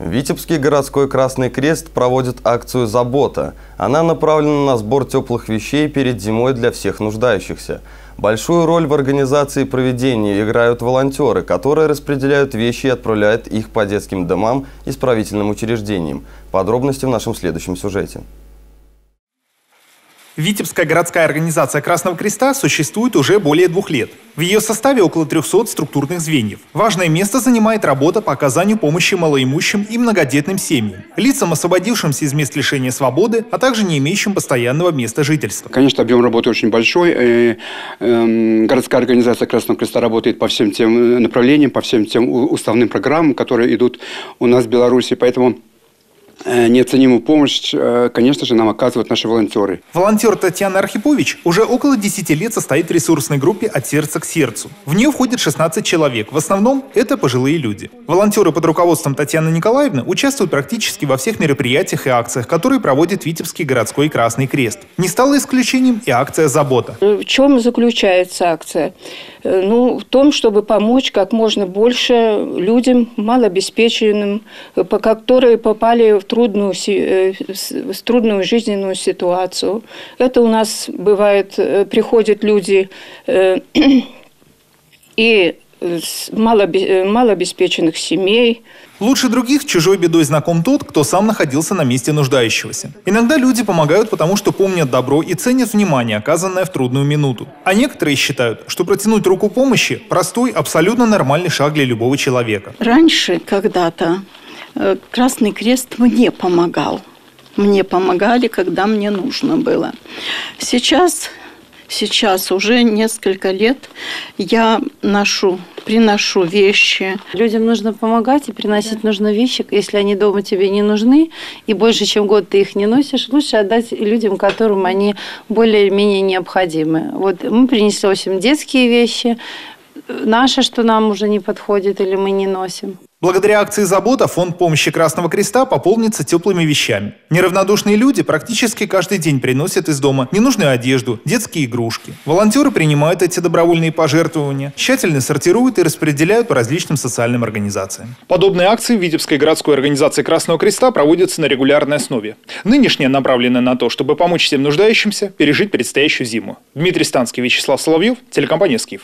Витебский городской Красный Крест проводит акцию «Забота». Она направлена на сбор теплых вещей перед зимой для всех нуждающихся. Большую роль в организации проведения играют волонтеры, которые распределяют вещи и отправляют их по детским домам и исправительным учреждениям. Подробности в нашем следующем сюжете. Витебская городская организация Красного Креста существует уже более двух лет. В ее составе около 300 структурных звеньев. Важное место занимает работа по оказанию помощи малоимущим и многодетным семьям, лицам, освободившимся из мест лишения свободы, а также не имеющим постоянного места жительства. Конечно, объем работы очень большой. Э, эм, городская организация Красного Креста работает по всем тем направлениям, по всем тем уставным программам, которые идут у нас в Беларуси. Поэтому Э, неоценимую помощь, э, конечно же, нам оказывают наши волонтеры. Волонтер Татьяна Архипович уже около 10 лет состоит в ресурсной группе «От сердца к сердцу». В нее входит 16 человек. В основном это пожилые люди. Волонтеры под руководством Татьяны Николаевны участвуют практически во всех мероприятиях и акциях, которые проводит Витебский городской Красный Крест. Не стала исключением и акция «Забота». В чем заключается акция? Э, ну, в том, чтобы помочь как можно больше людям, малообеспеченным, которые попали в трудную, э, в трудную жизненную ситуацию. Это у нас бывает, э, приходят люди и малообеспеченных семей, Лучше других чужой бедой знаком тот, кто сам находился на месте нуждающегося. Иногда люди помогают, потому что помнят добро и ценят внимание, оказанное в трудную минуту. А некоторые считают, что протянуть руку помощи – простой, абсолютно нормальный шаг для любого человека. Раньше, когда-то, э, Красный Крест мне помогал. Мне помогали, когда мне нужно было. Сейчас сейчас уже несколько лет я ношу, приношу вещи. Людям нужно помогать и приносить да. нужно вещи. Если они дома тебе не нужны, и больше, чем год ты их не носишь, лучше отдать людям, которым они более-менее необходимы. Вот мы принесем детские вещи, наши, что нам уже не подходит или мы не носим. Благодаря акции «Забота» фонд помощи Красного Креста пополнится теплыми вещами. Неравнодушные люди практически каждый день приносят из дома ненужную одежду, детские игрушки. Волонтеры принимают эти добровольные пожертвования, тщательно сортируют и распределяют по различным социальным организациям. Подобные акции в Витебской городской организации Красного Креста проводятся на регулярной основе. Нынешняя направлена на то, чтобы помочь всем нуждающимся пережить предстоящую зиму. Дмитрий Станский, Вячеслав Соловьев, телекомпания «Скиф».